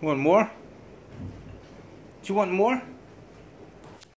You want more? Do you want more?